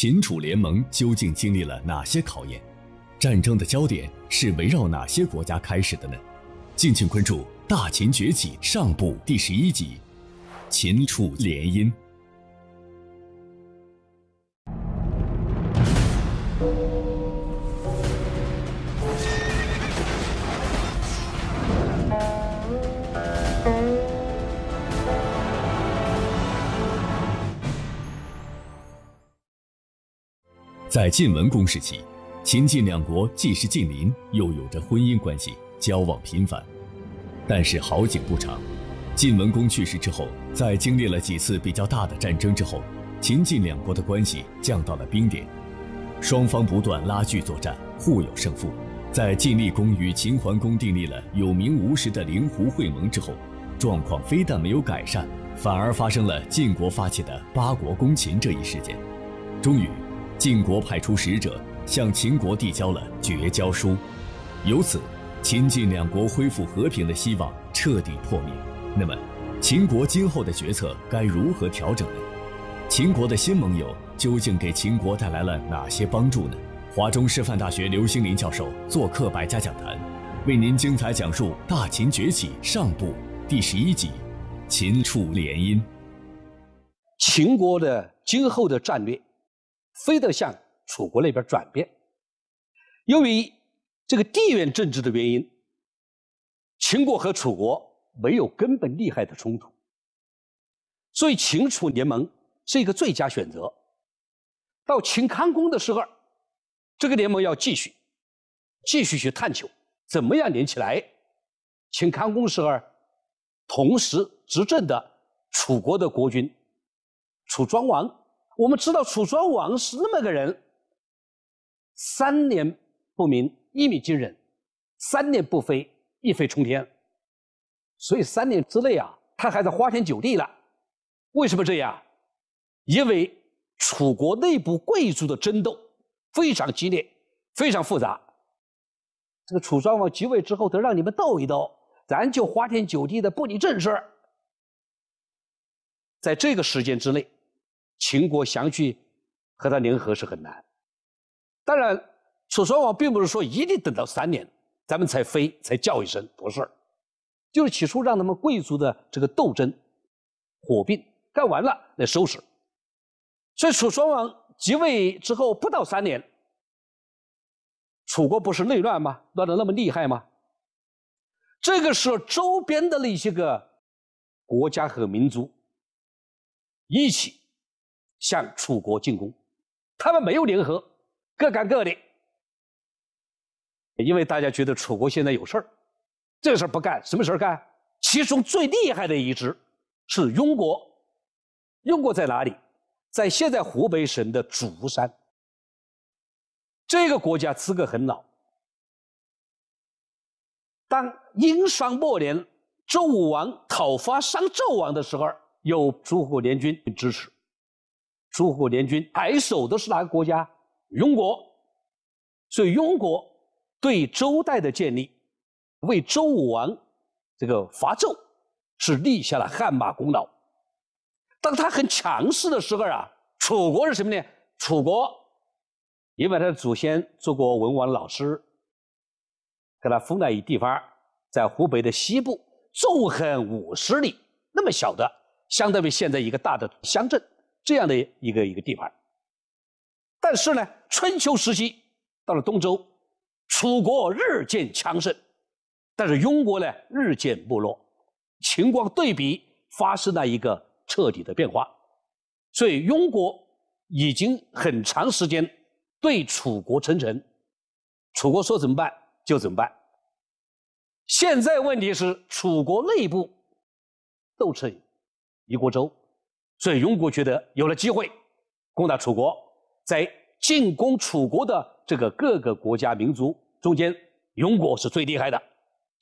秦楚联盟究竟经历了哪些考验？战争的焦点是围绕哪些国家开始的呢？敬请关注《大秦崛起》上部第十一集《秦楚联姻》。在晋文公时期，秦晋两国既是近邻，又有着婚姻关系，交往频繁。但是好景不长，晋文公去世之后，在经历了几次比较大的战争之后，秦晋两国的关系降到了冰点，双方不断拉锯作战，互有胜负。在晋厉公与秦桓公订立了有名无实的灵狐会盟之后，状况非但没有改善，反而发生了晋国发起的八国攻秦这一事件。终于。晋国派出使者向秦国递交了绝交书，由此，秦晋两国恢复和平的希望彻底破灭。那么，秦国今后的决策该如何调整呢？秦国的新盟友究竟给秦国带来了哪些帮助呢？华中师范大学刘星林教授做客百家讲坛，为您精彩讲述《大秦崛起》上部第十一集《秦楚联姻》。秦国的今后的战略。非得向楚国那边转变。由于这个地缘政治的原因，秦国和楚国没有根本利害的冲突，所以秦楚联盟是一个最佳选择。到秦康公的时候，这个联盟要继续，继续去探求怎么样连起来。秦康公时候，同时执政的楚国的国君楚庄王。我们知道楚庄王是那么个人，三年不鸣，一鸣惊人；三年不飞，一飞冲天。所以三年之内啊，他还在花天酒地了。为什么这样？因为楚国内部贵族的争斗非常激烈，非常复杂。这个楚庄王即位之后，得让你们斗一斗，咱就花天酒地的不理正事。在这个时间之内。秦国想去和他联合是很难。当然，楚庄王并不是说一定等到三年咱们才飞才叫一声，不是，就是起初让他们贵族的这个斗争火并干完了来收拾。所以楚庄王即位之后不到三年，楚国不是内乱吗？乱得那么厉害吗？这个时候，周边的那些个国家和民族一起。向楚国进攻，他们没有联合，各干各的。因为大家觉得楚国现在有事儿，这事儿不干，什么事儿干？其中最厉害的一支是庸国。庸国在哪里？在现在湖北省的竹山。这个国家资格很老。当殷商末年，周武王讨伐商纣王的时候，有诸侯联军支持。诸侯联军挨守的是哪个国家？庸国，所以庸国对周代的建立，为周武王这个伐纣是立下了汗马功劳。当他很强势的时候啊，楚国是什么呢？楚国因为他的祖先做过文王老师，给他封了一地方，在湖北的西部，纵横五十里，那么小的，相当于现在一个大的乡镇。这样的一个一个地盘，但是呢，春秋时期到了东周，楚国日渐强盛，但是庸国呢日渐没落，情况对比发生了一个彻底的变化，所以庸国已经很长时间对楚国称臣，楚国说怎么办就怎么办。现在问题是楚国内部斗成一锅粥。所以，庸国觉得有了机会攻打楚国，在进攻楚国的这个各个国家民族中间，庸国是最厉害的。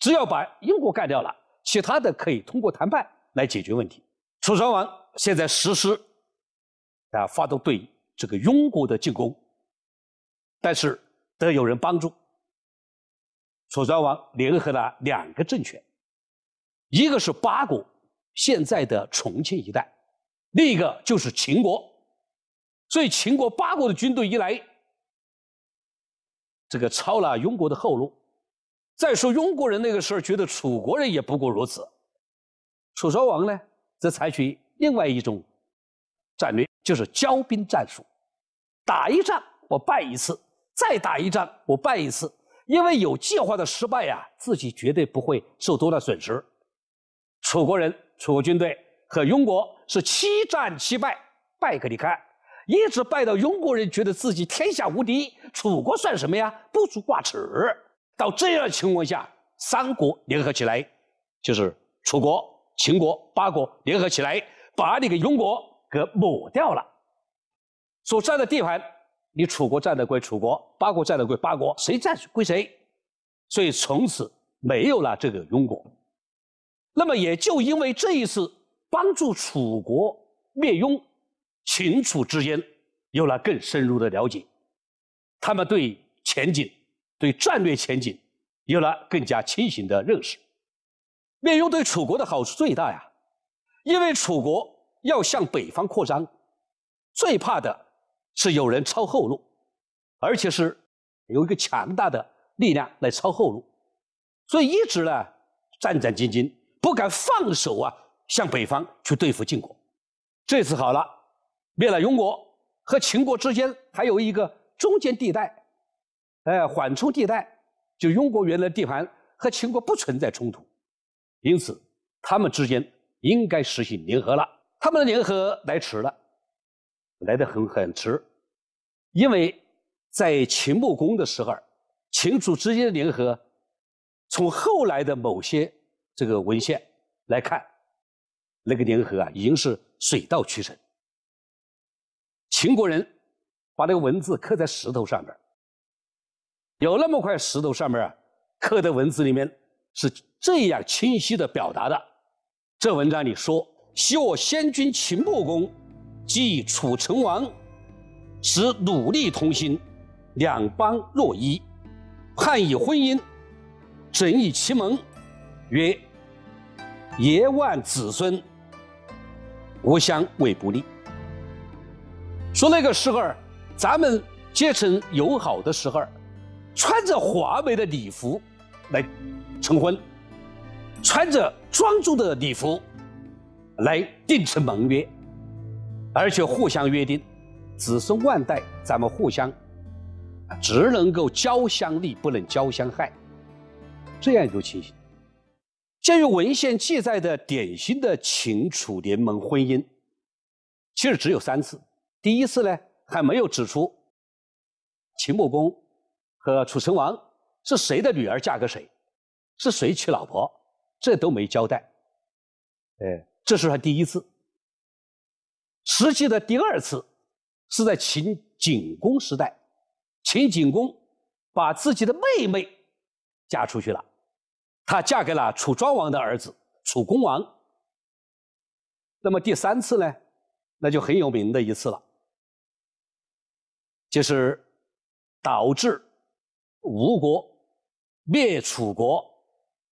只要把英国干掉了，其他的可以通过谈判来解决问题。楚庄王现在实施啊，发动对这个庸国的进攻，但是得有人帮助。楚庄王联合了两个政权，一个是八国，现在的重庆一带。另一个就是秦国，所以秦国八国的军队一来，这个抄了庸国的后路。再说庸国人那个时候觉得楚国人也不过如此，楚昭王呢则采取另外一种战略，就是骄兵战术，打一仗我败一次，再打一仗我败一次，因为有计划的失败呀，自己绝对不会受多大损失。楚国人、楚国军队和庸国是七战七败，败给你看，一直败到庸国人觉得自己天下无敌，楚国算什么呀？不足挂齿。到这样的情况下，三国联合起来，就是楚国、秦国、八国联合起来，把那个庸国给抹掉了。所占的地盘，你楚国占的归楚国，八国占的归八国，谁占归谁。所以从此没有了这个庸国。那么也就因为这一次帮助楚国灭庸，秦楚之间有了更深入的了解，他们对前景。对战略前景有了更加清醒的认识。灭庸对楚国的好处最大呀，因为楚国要向北方扩张，最怕的是有人抄后路，而且是有一个强大的力量来抄后路，所以一直呢战战兢兢，不敢放手啊向北方去对付晋国。这次好了，灭了庸国和秦国之间还有一个中间地带。哎，缓冲地带，就庸国原来地盘和秦国不存在冲突，因此他们之间应该实行联合了。他们的联合来迟了，来得很很迟，因为在秦穆公的时候，秦楚之间的联合，从后来的某些这个文献来看，那个联合啊已经是水到渠成。秦国人把那个文字刻在石头上面。有那么块石头上面啊，刻的文字里面是这样清晰的表达的。这文章里说：“昔我先君秦穆公，即楚成王，使努力同心，两邦若一，汉以婚姻，整以其盟，曰：爷万子孙，无相为不利。”说那个时候咱们结成友好的时候穿着华美的礼服来成婚，穿着庄重的礼服来订成盟约，而且互相约定，子孙万代，咱们互相只能够交相利，不能交相害，这样一种情形。鉴于文献记载的典型的秦楚联盟婚姻，其实只有三次。第一次呢，还没有指出秦穆公。和楚成王是谁的女儿嫁给谁，是谁娶老婆，这都没交代。哎，这是他第一次。实际的第二次是在秦景公时代，秦景公把自己的妹妹嫁出去了，她嫁给了楚庄王的儿子楚公王。那么第三次呢，那就很有名的一次了，就是导致。吴国灭楚国，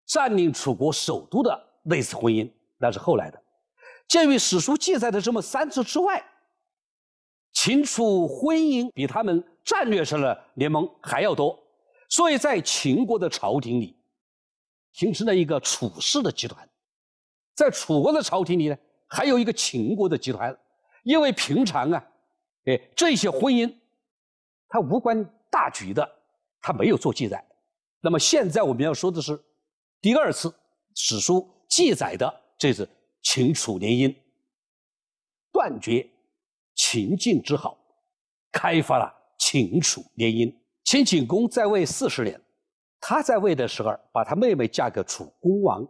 占领楚国首都的那次婚姻，那是后来的。鉴于史书记载的这么三次之外，秦楚婚姻比他们战略上的联盟还要多，所以在秦国的朝廷里，形成了一个楚氏的集团。在楚国的朝廷里呢，还有一个秦国的集团。因为平常啊，哎，这些婚姻，它无关大局的。他没有做记载，那么现在我们要说的是，第二次史书记载的这是秦楚联姻，断绝秦晋之好，开发了秦楚联姻。秦景公在位四十年，他在位的时候把他妹妹嫁给楚公王。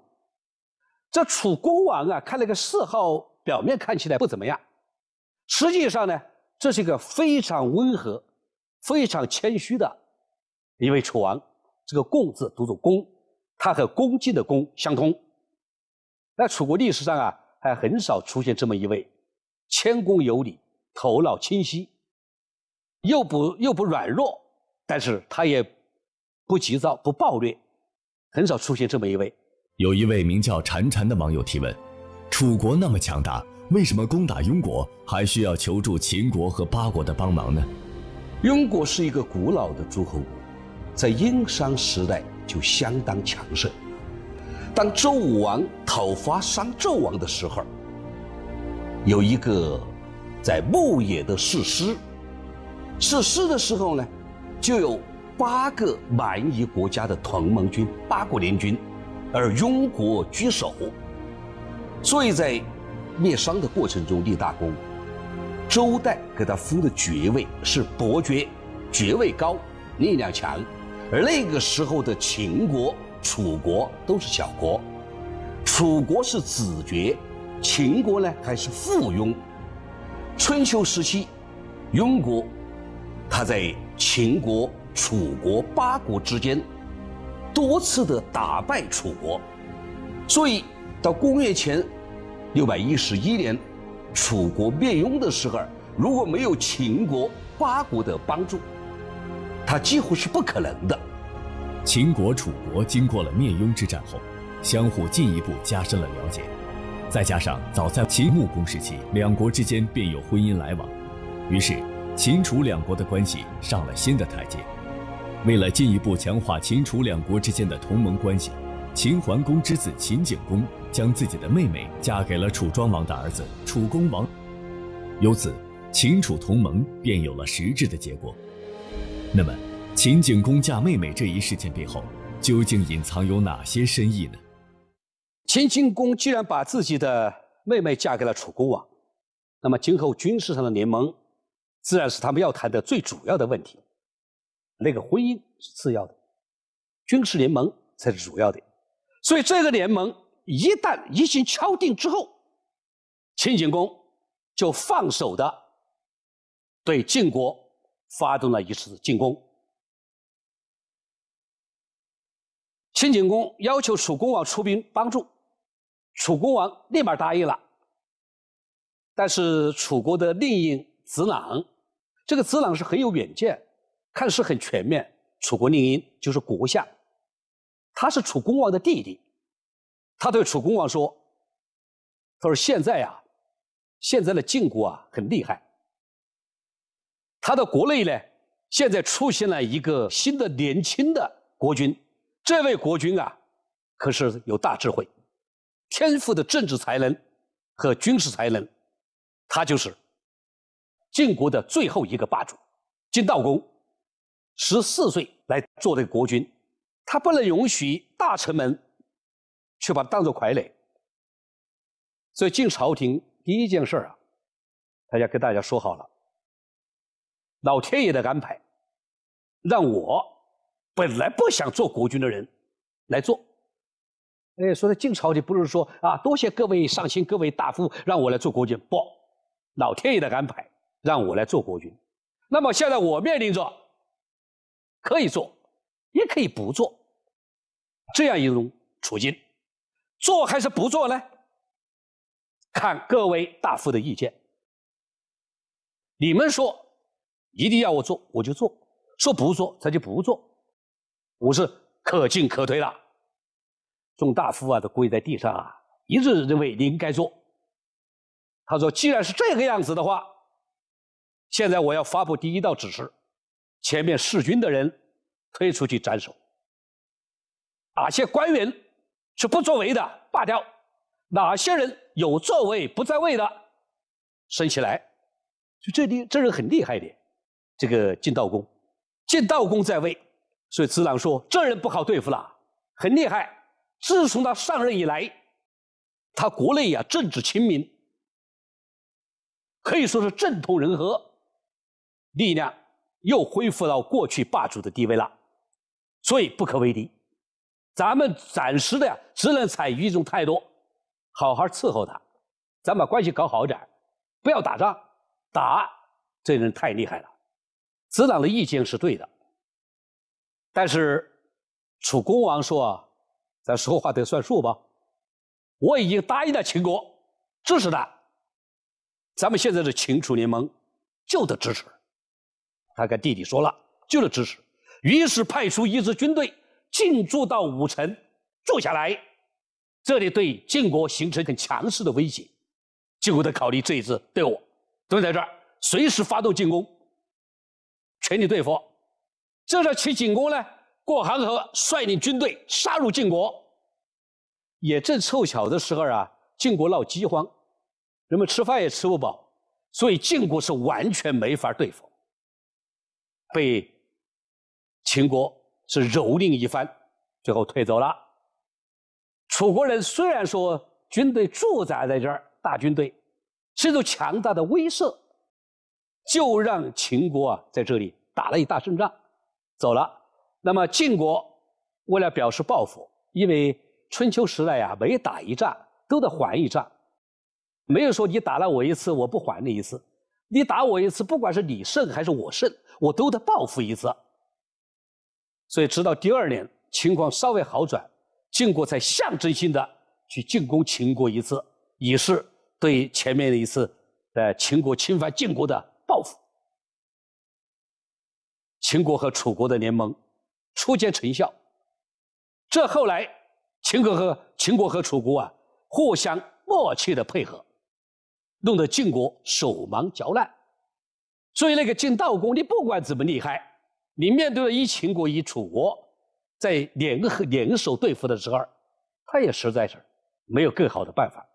这楚公王啊，看那个谥号，表面看起来不怎么样，实际上呢，这是一个非常温和、非常谦虚的。一位楚王，这个“共”字读作“恭”，他和恭敬的“恭”相通。在楚国历史上啊，还很少出现这么一位谦恭有礼、头脑清晰，又不又不软弱，但是他也不急躁、不暴虐，很少出现这么一位。有一位名叫禅禅的网友提问：楚国那么强大，为什么攻打庸国还需要求助秦国和八国的帮忙呢？庸国是一个古老的诸侯国，在殷商时代就相当强盛。当周武王讨伐商纣王的时候，有一个在牧野的士师，士师的时候呢，就有八个蛮夷国家的同盟军，八国联军，而庸国居首，所以在灭商的过程中立大功。周代给他封的爵位是伯爵，爵位高，力量强，而那个时候的秦国。楚国都是小国，楚国是子爵，秦国呢还是附庸。春秋时期，庸国，他在秦国、楚国八国之间多次的打败楚国，所以到公元前六百一十一年，楚国灭庸的时候，如果没有秦国八国的帮助，他几乎是不可能的。秦国、楚国经过了灭庸之战后，相互进一步加深了了解，再加上早在秦穆公时期，两国之间便有婚姻来往，于是秦楚两国的关系上了新的台阶。为了进一步强化秦楚两国之间的同盟关系，秦桓公之子秦景公将自己的妹妹嫁给了楚庄王的儿子楚公王，由此秦楚同盟便有了实质的结果。那么。秦景公嫁妹妹这一事件背后，究竟隐藏有哪些深意呢？秦景公既然把自己的妹妹嫁给了楚公王，那么今后军事上的联盟，自然是他们要谈的最主要的问题。那个婚姻是次要的，军事联盟才是主要的。所以这个联盟一旦一经敲定之后，秦景公就放手的对晋国发动了一次进攻。秦景公要求楚公王出兵帮助，楚公王立马答应了。但是楚国的另一子朗，这个子朗是很有远见，看似很全面。楚国令尹就是国相，他是楚公王的弟弟。他对楚公王说：“他说现在呀，现在的晋国啊很厉害，他的国内呢现在出现了一个新的年轻的国君。”这位国君啊，可是有大智慧、天赋的政治才能和军事才能，他就是晋国的最后一个霸主晋悼公，十四岁来做这个国君，他不能允许大臣们去把他当做傀儡，所以进朝廷第一件事啊，他要跟大家说好了，老天爷的安排，让我。本来不想做国君的人来做，哎，说的进朝廷不是说啊，多谢各位上卿、各位大夫让我来做国君，不，老天爷的安排让我来做国君。那么现在我面临着可以做，也可以不做这样一种处境，做还是不做呢？看各位大夫的意见。你们说一定要我做，我就做；说不做，咱就不做。我是可进可退了，众大夫啊都跪在地上啊，一致认为你应该做。他说：“既然是这个样子的话，现在我要发布第一道指示，前面弑君的人推出去斩首，哪些官员是不作为的罢掉，哪些人有作为不在位的升起来。就这里这人很厉害的，这个晋悼公，晋悼公在位。”所以子朗说：“这人不好对付了，很厉害。自从他上任以来，他国内呀政治清明，可以说是政通人和，力量又恢复到过去霸主的地位了，所以不可为敌。咱们暂时的呀，只能采取一种态度，好好伺候他，咱把关系搞好一点，不要打仗。打这人太厉害了。子朗的意见是对的。”但是，楚公王说：“咱说话得算数吧？我已经答应了秦国，支持他。咱们现在的秦楚联盟就得支持。”他跟弟弟说了，就是支持。于是派出一支军队进驻到武城，住下来，这里对晋国形成很强势的威胁。晋国得考虑这一次对我，都在这儿，随时发动进攻，全力对付。这时齐景公呢，过黄河，率领军队杀入晋国。也正凑巧的时候啊，晋国闹饥荒，人们吃饭也吃不饱，所以晋国是完全没法对付，被秦国是蹂躏一番，最后退走了。楚国人虽然说军队驻扎在这儿，大军队是一种强大的威慑，就让秦国啊在这里打了一大胜仗，走了。那么晋国为了表示报复，因为春秋时代呀，每打一仗都得还一仗，没有说你打了我一次，我不还你一次。你打我一次，不管是你胜还是我胜，我都得报复一次。所以，直到第二年情况稍微好转，晋国才象征性的去进攻秦国一次，以示对前面的一次呃秦国侵犯晋国的报复。秦国和楚国的联盟初见成效，这后来。秦国和秦国和楚国啊，互相默契的配合，弄得晋国手忙脚乱。所以那个晋悼公，你不管怎么厉害，你面对了一秦国一楚国，在联合联手对付的时候，他也实在是没有更好的办法。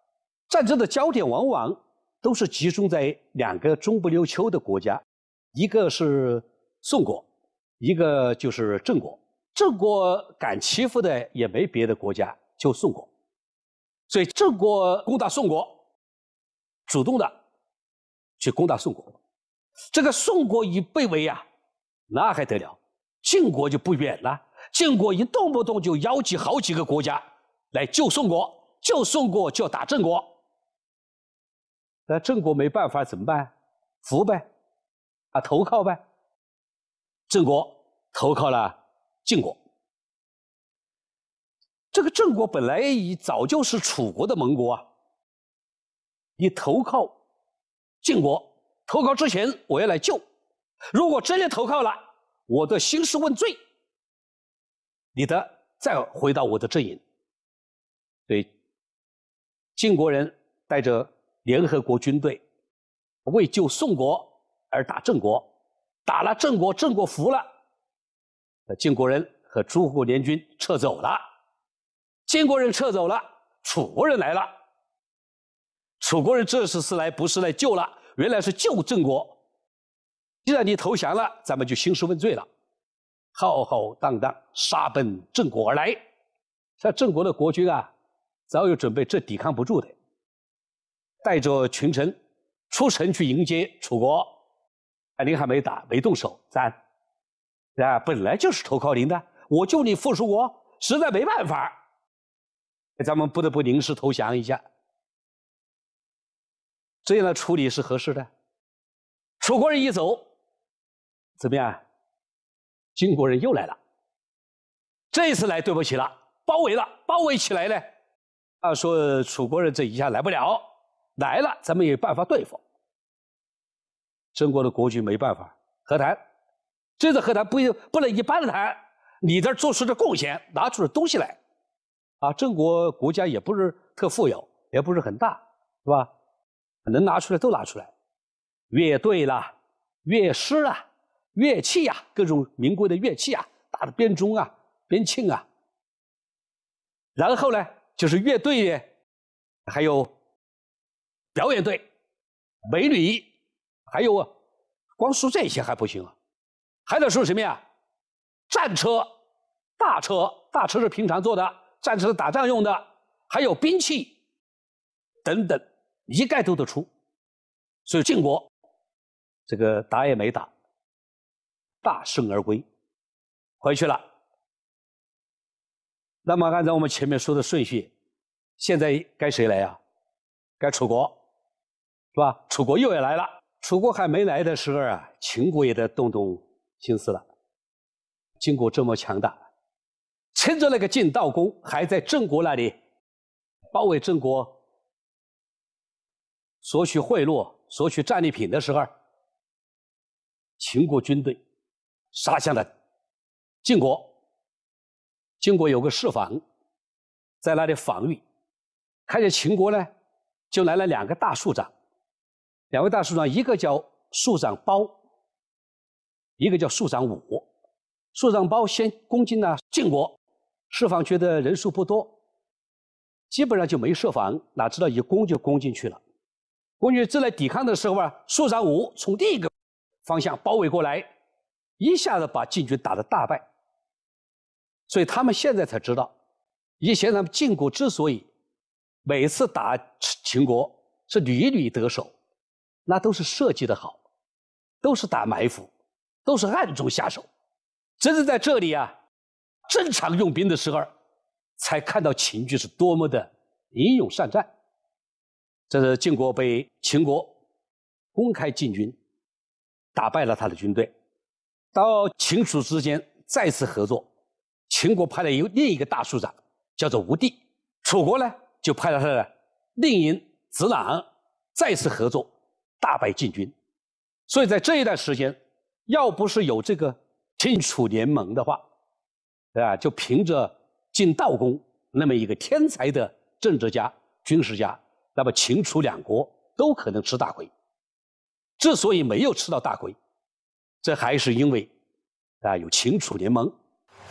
战争的焦点往往都是集中在两个中不溜秋的国家，一个是宋国，一个就是郑国。郑国敢欺负的也没别的国家，就宋国，所以郑国攻打宋国，主动的去攻打宋国。这个宋国一被围呀，那还得了？晋国就不远了，晋国一动不动就邀集好几个国家来救宋国，救宋国就要打郑国。那郑国没办法怎么办？服呗，啊，投靠呗。郑国投靠了。晋国，这个郑国本来已早就是楚国的盟国啊。你投靠晋国，投靠之前我要来救，如果真的投靠了，我的兴师问罪，你的再回到我的阵营。对，晋国人带着联合国军队，为救宋国而打郑国，打了郑国，郑国服了。晋国人和诸侯联军撤走了，晋国人撤走了，楚国人来了。楚国人这次是来不是来救了，原来是救郑国。既然你投降了，咱们就兴师问罪了，浩浩荡荡杀奔郑国而来。像郑国的国君啊，早有准备，这抵抗不住的，带着群臣出城去迎接楚国。啊，您还没打，没动手，咱。啊，本来就是投靠您的，我救你附属国，实在没办法，咱们不得不临时投降一下。这样的处理是合适的。楚国人一走，怎么样？晋国人又来了。这一次来对不起了，包围了，包围起来呢。啊，说楚国人这一下来不了，来了咱们有办法对付。郑国的国君没办法和谈。这次和谈不一不能一般的谈，你这做出的贡献，拿出的东西来，啊，郑国国家也不是特富有，也不是很大，是吧？能拿出来都拿出来，乐队啦，乐师啦，乐器呀，各种名贵的乐器啊，大的编钟啊，编磬啊，然后呢，就是乐队，还有表演队，美女，还有光说这些还不行啊。还得说什么呀？战车、大车，大车是平常坐的，战车是打仗用的，还有兵器等等，一概都得出。所以晋国这个打也没打，大胜而归，回去了。那么按照我们前面说的顺序，现在该谁来呀？该楚国，是吧？楚国又要来了。楚国还没来的时候啊，秦国也得动动。心思了，晋国这么强大，趁着那个晋悼公还在郑国那里包围郑国、索取贿赂、索取战利品的时候，秦国军队杀向了晋国。晋国有个士房，在那里防御，看见秦国呢，就来了两个大庶长，两位大庶长，一个叫庶长包，一个叫庶长武。庶长包先攻进了晋国，释放觉得人数不多，基本上就没设防，哪知道一攻就攻进去了。公爵正在抵抗的时候啊，庶长武从另一个方向包围过来，一下子把晋军打得大败。所以他们现在才知道，以前他们晋国之所以每次打秦国是屡屡得手，那都是设计的好，都是打埋伏，都是暗中下手。真是在这里啊，正常用兵的时候，才看到秦军是多么的英勇善战。这是晋国被秦国公开进军，打败了他的军队，到秦楚之间再次合作。秦国派了一另一个大庶长，叫做吴地；楚国呢，就派了他的令尹子朗，再次合作，大败晋军。所以在这一段时间，要不是有这个晋楚联盟的话，对吧？就凭着晋悼公那么一个天才的政治家、军事家，那么秦楚两国都可能吃大亏。之所以没有吃到大亏，这还是因为啊有秦楚联盟。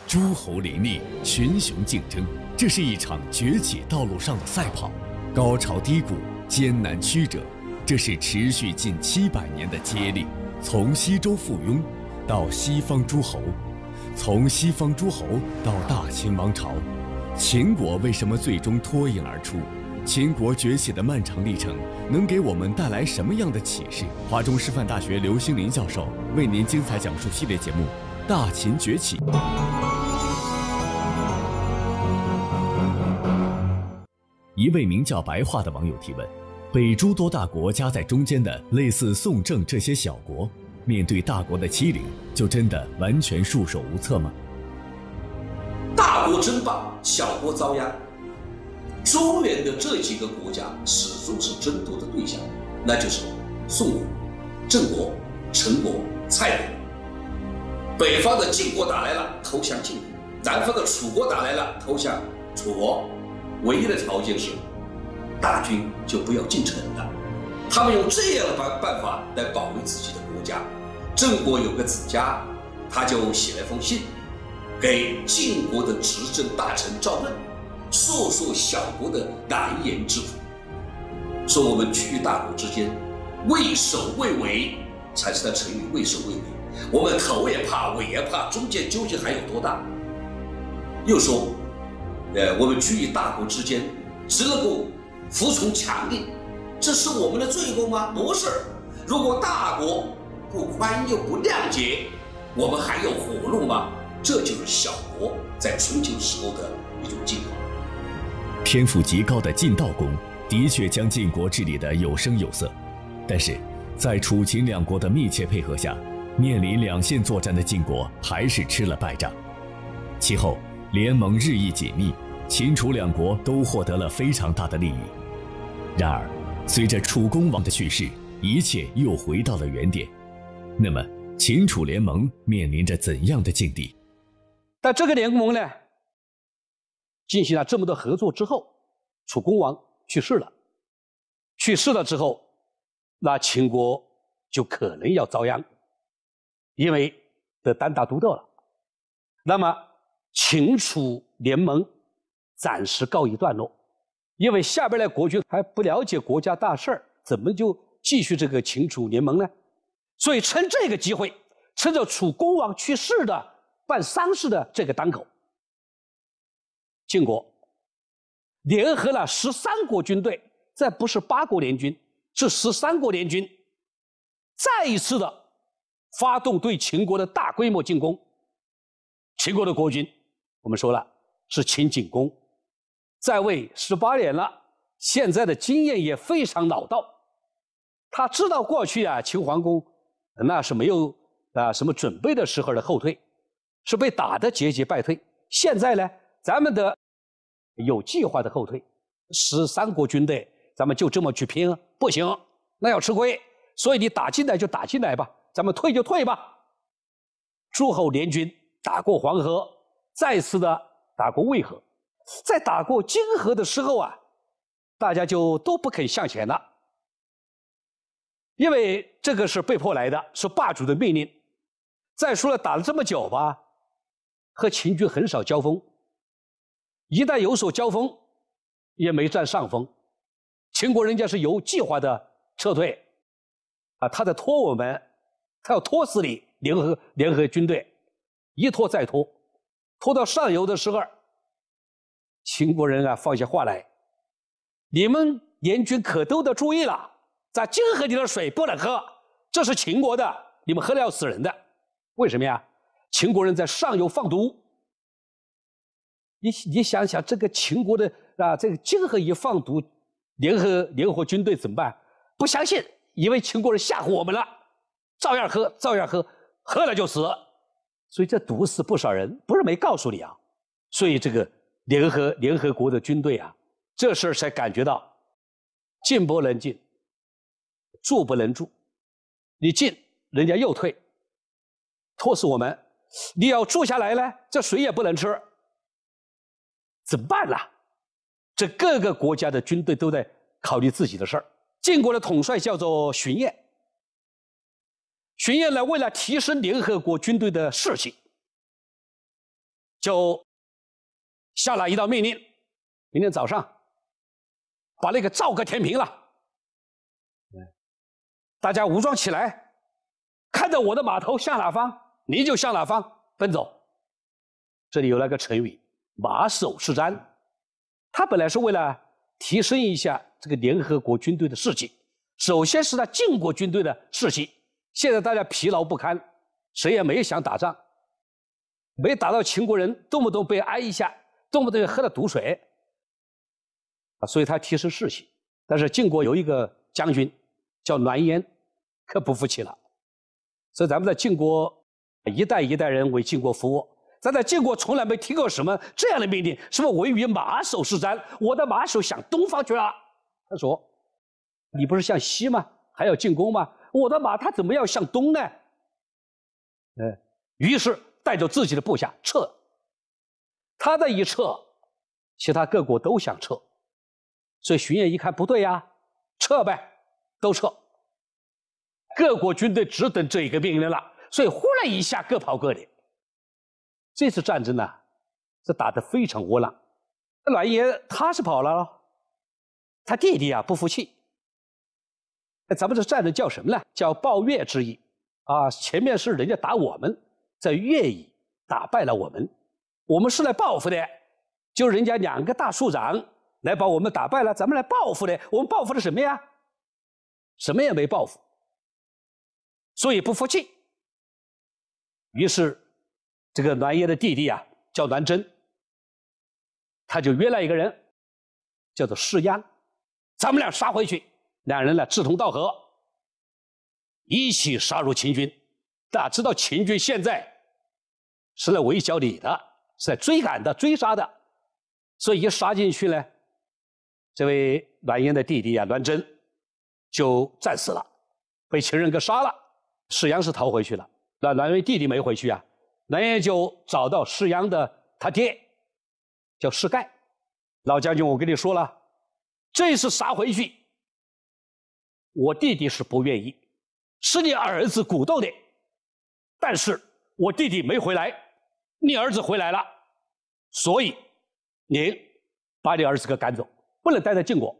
诸侯林立，群雄竞争，这是一场崛起道路上的赛跑，高潮低谷，艰难曲折，这是持续近七百年的接力。从西周附庸到西方诸侯，从西方诸侯到大秦王朝，秦国为什么最终脱颖而出？秦国崛起的漫长历程能给我们带来什么样的启示？华中师范大学刘兴林教授为您精彩讲述系列节目《大秦崛起》。一位名叫白桦的网友提问：被诸多大国夹在中间的类似宋郑这些小国，面对大国的欺凌，就真的完全束手无策吗？大国争霸，小国遭殃。中原的这几个国家始终是争夺的对象，那就是宋国、郑国、陈国、蔡国。北方的晋国打来了，投降晋国；南方的楚国打来了，投降楚国。唯一的条件是，大军就不要进城了。他们用这样的办办法来保卫自己的国家。郑国有个子家，他就写了封信，给晋国的执政大臣赵盾，诉说小国的难言之苦，说我们居于大国之间，畏首畏尾，才是他成语“畏首畏尾”。我们头也怕，尾也怕，中间究竟还有多大？又说。呃，我们居于大国之间，只能够服从强令，这是我们的罪过吗？不是。如果大国不宽又不谅解，我们还有活路吗？这就是小国在春秋时候的一种境况。天赋极高的晋悼公的确将晋国治理得有声有色，但是在楚秦两国的密切配合下，面临两线作战的晋国还是吃了败仗。其后。联盟日益紧密，秦楚两国都获得了非常大的利益。然而，随着楚公王的去世，一切又回到了原点。那么，秦楚联盟面临着怎样的境地？但这个联盟呢，进行了这么多合作之后，楚公王去世了。去世了之后，那秦国就可能要遭殃，因为得单打独斗了。那么。秦楚联盟暂时告一段落，因为下边的国君还不了解国家大事儿，怎么就继续这个秦楚联盟呢？所以趁这个机会，趁着楚公王去世的办丧事的这个当口，晋国联合了十三国军队，这不是八国联军，是十三国联军，再一次的发动对秦国的大规模进攻。秦国的国君。我们说了，是秦景公，在位十八年了，现在的经验也非常老道。他知道过去啊，秦桓公那是没有啊什么准备的时候的后退，是被打的节节败退。现在呢，咱们的有计划的后退，十三国军队，咱们就这么去拼，不行，那要吃亏。所以你打进来就打进来吧，咱们退就退吧。诸侯联军打过黄河。再次的打过渭河，在打过泾河的时候啊，大家就都不肯向前了，因为这个是被迫来的，是霸主的命令。再说了，打了这么久吧，和秦军很少交锋，一旦有所交锋，也没占上风。秦国人家是有计划的撤退，啊，他在拖我们，他要拖死你，联合联合军队，一拖再拖，拖到上游的时候，秦国人啊放下话来，你们联军可都得注意了，在泾河里的水不能喝，这是秦国的，你们喝了要死人的。为什么呀？秦国人在上游放毒。你你想想，这个秦国的啊，这个泾河一放毒，联合联合军队怎么办？不相信，以为秦国人吓唬我们了，照样喝，照样喝，喝了就死。所以这毒死不少人，不是没告诉你啊。所以这个联合联合国的军队啊，这事儿才感觉到进不能进，住不能住。你进，人家又退。拖死我们！你要住下来呢，这水也不能吃，怎么办呢？这各个国家的军队都在考虑自己的事儿。晋国的统帅叫做荀偃，荀偃呢，为了提升联合国军队的士气，就下了一道命令：明天早上把那个赵国填平了，大家武装起来，看到我的码头向哪方？你就向哪方奔走？这里有那个成语“马首是瞻”，他本来是为了提升一下这个联合国军队的士气。首先是他晋国军队的士气，现在大家疲劳不堪，谁也没想打仗，没打到秦国人，动不动被挨一下，动不动就喝了毒水，啊，所以他提升士气。但是晋国有一个将军叫栾燕，可不服气了，所以咱们在晋国。一代一代人为晋国服务，咱在晋国从来没听过什么这样的命令，什么“唯于马首是瞻”，我的马首向东方去了。他说：“你不是向西吗？还要进攻吗？我的马它怎么要向东呢？”嗯，于是带着自己的部下撤。他这一撤，其他各国都想撤，所以巡演一看不对呀，撤呗，都撤。各国军队只等这一个命令了。所以忽然一下各跑各的，这次战争呢，是打得非常窝囊。那栾爷他是跑了，他弟弟啊不服气。咱们这战争叫什么呢？叫报越之役啊！前面是人家打我们，在越役打败了我们，我们是来报复的，就人家两个大庶长来把我们打败了，咱们来报复的。我们报复的什么呀？什么也没报复，所以不服气。于是，这个栾爷的弟弟啊，叫栾真，他就约了一个人，叫做士鞅，咱们俩杀回去。两人呢志同道合，一起杀入秦军。大家知道秦军现在是来围剿你的，是来追赶的、追杀的，所以一杀进去呢，这位栾燕的弟弟啊，栾真就战死了，被秦人给杀了。史鞅是逃回去了。那栾威弟弟没回去啊，栾燕就找到士鞅的他爹，叫士盖，老将军，我跟你说了，这次杀回去，我弟弟是不愿意，是你儿子鼓动的，但是我弟弟没回来，你儿子回来了，所以您把你儿子给赶走，不能待在晋国，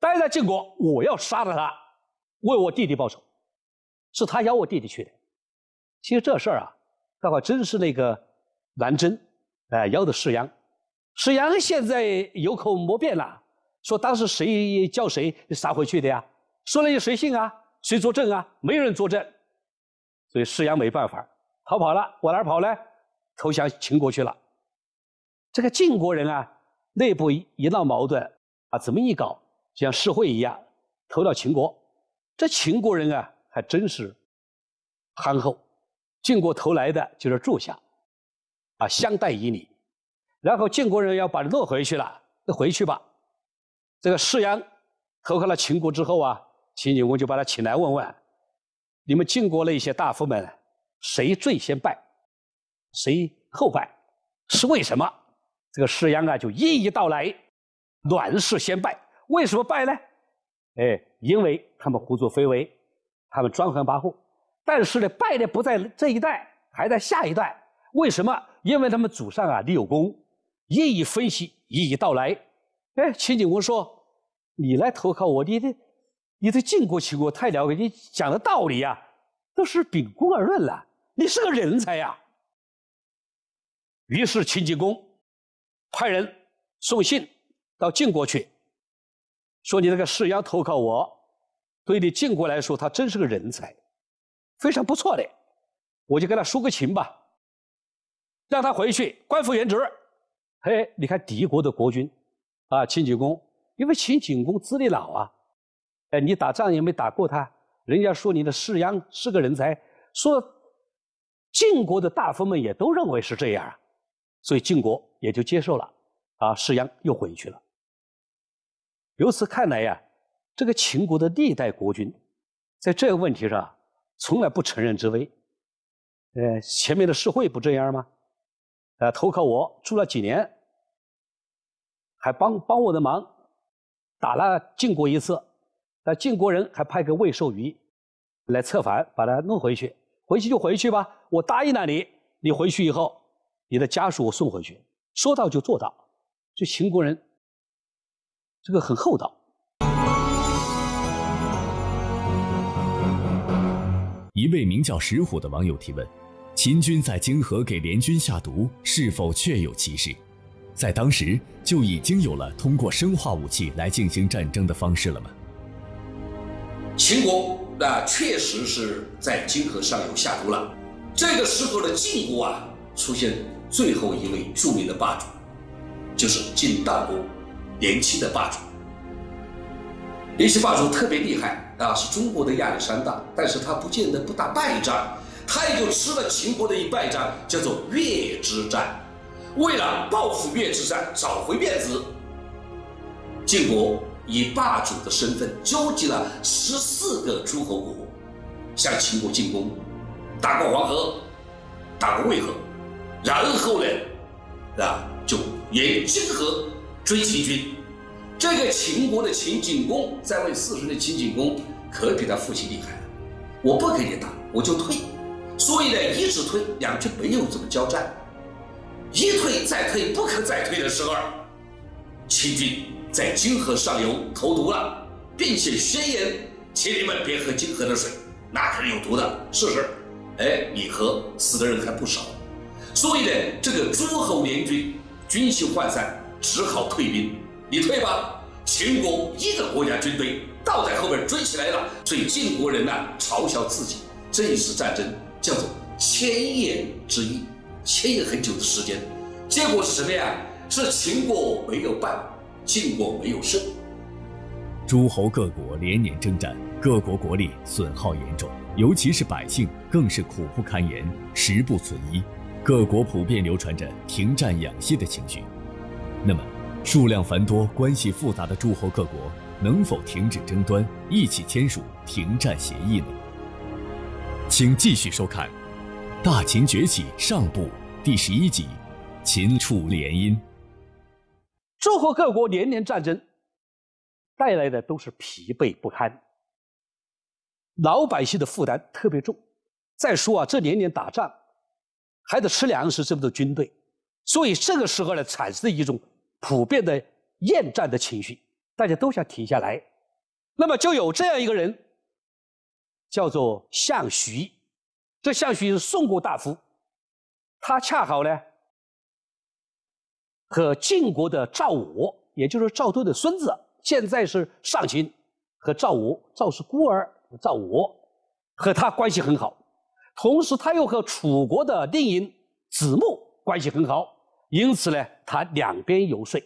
待在晋国，我要杀了他，为我弟弟报仇，是他邀我弟弟去的。其实这事儿啊，那还真是那个南征，哎，邀的士鞅。士鞅现在有口莫辩了，说当时谁叫谁杀回去的呀？说了谁信啊？谁作证啊？没人作证，所以士鞅没办法，逃跑了。往哪儿跑呢？投降秦国去了。这个晋国人啊，内部一闹矛盾啊，怎么一搞就，像世会一样，投到秦国。这秦国人啊，还真是憨厚。晋国投来的就是住下，啊，相待以礼，然后晋国人要把你弄回去了，那回去吧。这个士鞅投靠了秦国之后啊，秦景公就把他请来问问，你们晋国那些大夫们，谁最先拜，谁后拜，是为什么？这个士鞅啊就一一道来，阮氏先拜，为什么败呢？哎，因为他们胡作非为，他们专横跋扈。但是呢，败的不在这一代，还在下一代。为什么？因为他们祖上啊立有功，一一分析，一一道来。哎，秦景公说：“你来投靠我，你的你对晋国秦国太了解，你讲的道理呀，都是秉公而论了。你是个人才呀。”于是秦景公派人送信到晋国去，说：“你那个士鞅投靠我，对你晋国来说，他真是个人才，非常不错的。我就跟他说个情吧，让他回去官复原职。嘿，你看敌国的国君啊，秦景公，因为秦景公资历老啊，哎，你打仗也没打过他，人家说你的士鞅是个人才，说晋国的大夫们也都认为是这样啊。”所以晋国也就接受了，啊，士鞅又回去了。由此看来呀，这个秦国的历代国君，在这个问题上从来不承认之威。呃，前面的世会不这样吗？呃，投靠我住了几年，还帮帮我的忙，打了晋国一次，那晋国人还派个魏寿瑜来策反，把他弄回去。回去就回去吧，我答应了你，你回去以后。你的家属我送回去，说到就做到。这秦国人，这个很厚道。一位名叫石虎的网友提问：秦军在泾河给联军下毒，是否确有其事？在当时就已经有了通过生化武器来进行战争的方式了吗？秦国那确实是在泾河上游下毒了。这个时候的晋国啊，出现。最后一位著名的霸主，就是晋悼公，年轻的霸主。连齐霸主特别厉害啊，是中国的亚历山大，但是他不见得不打败仗，他也就吃了秦国的一败仗，叫做越之战。为了报复越之战，找回面子，晋国以霸主的身份纠集了十四个诸侯国，向秦国进攻，打过黄河，打过渭河。然后呢，啊，就沿泾河追秦军。这个秦国的秦景公在位四十年，秦景公可比他父亲厉害了。我不跟你打，我就退。所以呢，一直退，两军没有怎么交战。一退再退，不可再退的时候，秦军在泾河上游投毒了，并且宣言：请你们别喝泾河的水，那可是有毒的。试试，哎，你喝，死的人还不少。所以呢，这个诸侯联军军心涣散，只好退兵。你退吧，秦国一个国家军队倒在后边追起来了。所以晋国人呢嘲笑自己，这一次战争叫做千夜之役，千夜很久的时间。结果是什么呀？是秦国没有败，晋国没有胜。诸侯各国连年征战，各国国力损耗严重，尤其是百姓更是苦不堪言，食不存衣。各国普遍流传着停战养息的情绪，那么数量繁多、关系复杂的诸侯各国能否停止争端，一起签署停战协议呢？请继续收看《大秦崛起》上部第十一集《秦楚联姻》。诸侯各国年年战争，带来的都是疲惫不堪，老百姓的负担特别重。再说啊，这年年打仗。还得吃粮食，这么多军队，所以这个时候呢，产生了一种普遍的厌战的情绪，大家都想停下来。那么就有这样一个人，叫做项徐。这项徐是宋国大夫，他恰好呢和晋国的赵武，也就是赵盾的孙子，现在是上卿，和赵武，赵是孤儿，赵武和他关系很好。同时，他又和楚国的令尹子木关系很好，因此呢，他两边游说，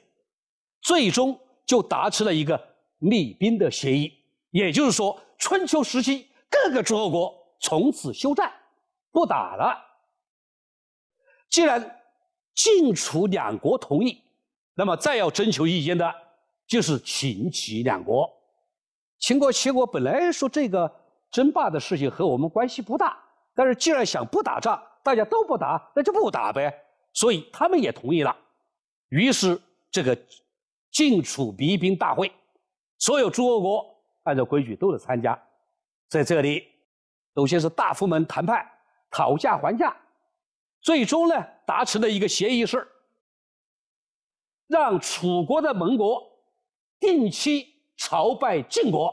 最终就达成了一个密兵的协议。也就是说，春秋时期各个诸侯国从此休战，不打了。既然晋楚两国同意，那么再要征求意见的，就是秦齐两国。秦国、齐国本来说这个争霸的事情和我们关系不大。但是既然想不打仗，大家都不打，那就不打呗。所以他们也同意了。于是这个晋楚弭兵大会所有诸侯国按照规矩都得参加，在这里，首先是大夫们谈判，讨价还价，最终呢达成了一个协议是，让楚国的盟国定期朝拜晋国，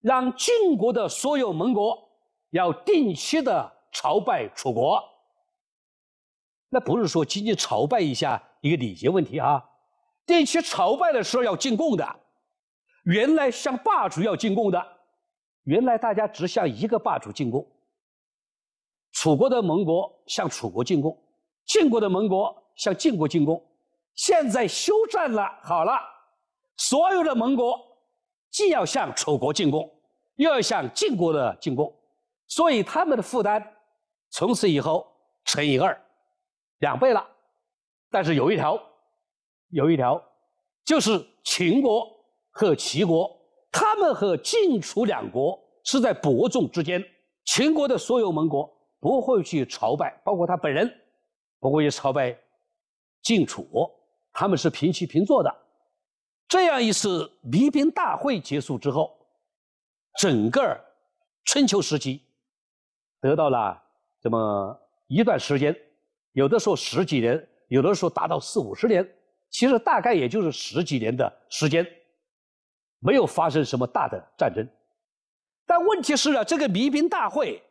让晋国的所有盟国要定期的朝拜楚国。那不是说仅仅朝拜一下一个礼节问题啊，定期朝拜的时候要进贡的。原来向霸主要进贡的，原来大家只向一个霸主进贡。楚国的盟国向楚国进贡，晋国的盟国向晋国进贡。现在休战了，好了，所有的盟国既要向楚国进贡，又要向晋国的进贡，所以他们的负担从此以后乘以二。两倍了，但是有一条，有一条，就是秦国和齐国，他们和晋楚两国是在伯仲之间。秦国的所有盟国不会去朝拜，包括他本人不会去朝拜晋楚，他们是平起平坐的。这样一次弭兵大会结束之后，整个春秋时期得到了这么一段时间。有的时候十几年，有的时候达到四五十年，其实大概也就是十几年的时间，没有发生什么大的战争。但问题是啊，这个弭兵大会，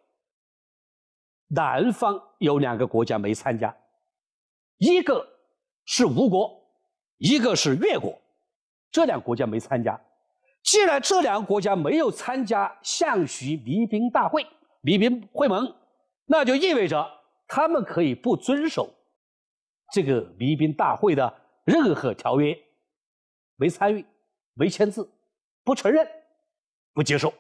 南方有两个国家没参加，一个是吴国，一个是越国，这两个国家没参加。既然这两个国家没有参加项徐弭兵大会、弭兵会盟，那就意味着。他们可以不遵守这个弭兵大会的任何条约，没参与，没签字，不承认，不接受。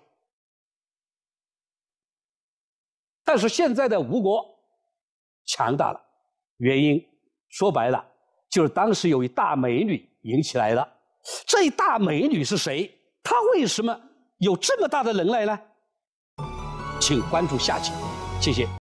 但是现在的吴国强大了，原因说白了就是当时有一大美女引起来的。这一大美女是谁？她为什么有这么大的能耐呢？请关注下集，谢谢。